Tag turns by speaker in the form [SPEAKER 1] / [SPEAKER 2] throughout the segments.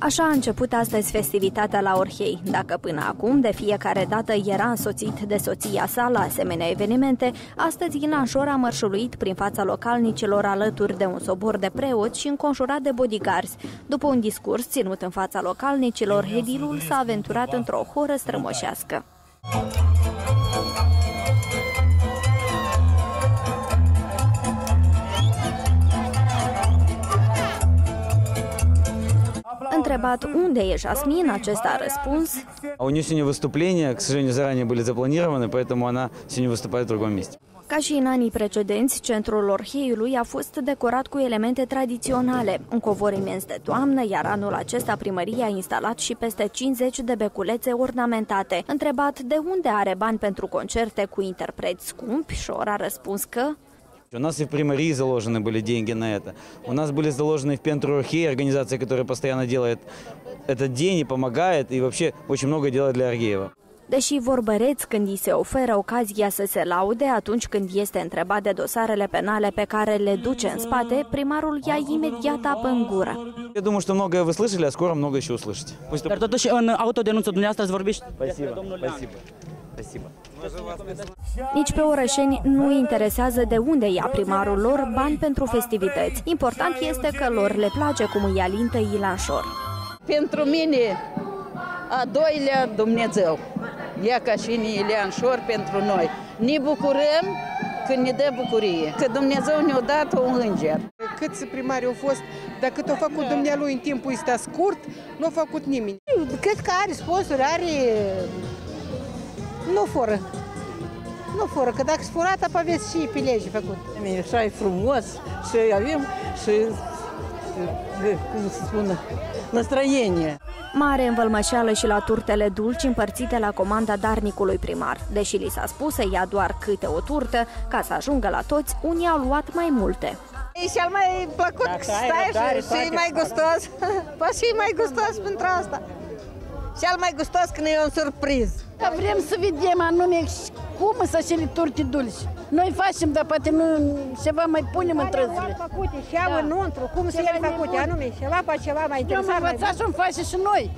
[SPEAKER 1] Așa a început astăzi festivitatea la Orhei. Dacă până acum de fiecare dată era însoțit de soția sa la asemenea evenimente, astăzi Ilan Șor a mărșuluit prin fața localnicilor alături de un sobor de preoți și înconjurat de bodyguards. După un discurs ținut în fața localnicilor, Hedilul s-a aventurat într-o horă strămoșească. Întrebat unde e Jasmin, acesta a răspuns
[SPEAKER 2] У нее сегодня выступления, к сожалению, заранее были запланированы, поэтому она сегодня выступает в другом месте.
[SPEAKER 1] Ca și în anii precedenți, centrul Orheiului a fost decorat cu elemente tradiționale, un covor imens de toamnă, iar anul acesta primăria a instalat și peste 50 de beculețe ornamentate. Întrebat de unde are bani pentru concerte cu interpreți scumpi, Șor a răspuns că
[SPEAKER 2] У нас и в примарии заложены были деньги на это. У нас были заложены в Пентру Архей, организация, которая постоянно делает этот день и помогает, и вообще очень много делает для Аргеева.
[SPEAKER 1] Deși vorbăreți când îi se oferă ocazia să se laude atunci când este întrebat de dosarele penale pe care le duce în spate, primarul ia imediat apă în gură.
[SPEAKER 2] Я думаю, что многое вы слышали, а скоро много еще услышите.
[SPEAKER 3] Dar totuși în autodenunțul dumneavoastră ați vorbit
[SPEAKER 2] Спасибо, спасибо, спасибо.
[SPEAKER 1] Nici pe orășeni nu îi interesează de unde ia primarul lor bani pentru festivități. Important este că lor le place cum îi alintă Ilan Șor.
[SPEAKER 4] Pentru mine, a doilea Dumnezeu. Ea ca și Ilean Șor pentru noi. Ne bucurăm când ne dă bucurie. Că Dumnezeu ne-a dat un înger.
[SPEAKER 5] Câți primari au fost, dar cât a făcut dumnealui în timpul ăsta scurt, nu a făcut nimeni. Cred că are sponsori, are fură. Nu fură, că dacă furat, apă aveți și pileji făcut.
[SPEAKER 6] Așa e frumos și avem și, cum se spune, năstrăienie.
[SPEAKER 1] Mare învălmășeală și la turtele dulci împărțite la comanda darnicului primar. Deși li s-a spus să ia doar câte o turtă, ca să ajungă la toți, unii au luat mai multe.
[SPEAKER 4] E al mai plăcut
[SPEAKER 6] Dacă
[SPEAKER 4] stai și, și e mai gustos. Poate și mai gustos pentru asta. Și al mai gustos când e o surpriză.
[SPEAKER 7] Că vrem să vedem anume cum să cele turte dulci. Noi facem, dar poate nu ceva mai punem în trăzile.
[SPEAKER 5] făcute, și au
[SPEAKER 7] Da.
[SPEAKER 5] înăuntru, cum să
[SPEAKER 7] Ceva
[SPEAKER 5] le făcute,
[SPEAKER 7] nebun.
[SPEAKER 5] anume, ceva pe ceva mai
[SPEAKER 7] Eu am
[SPEAKER 5] interesant. mai
[SPEAKER 7] învățat și am face și noi.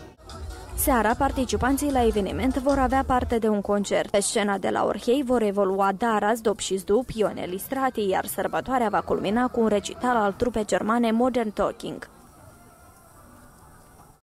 [SPEAKER 1] Seara, participanții la eveniment vor avea parte de un concert. Pe scena de la Orhei vor evolua Dara, Zdop și Zdup, Ionel Listrati, iar sărbătoarea va culmina cu un recital al trupei germane Modern Talking.